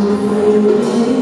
不会。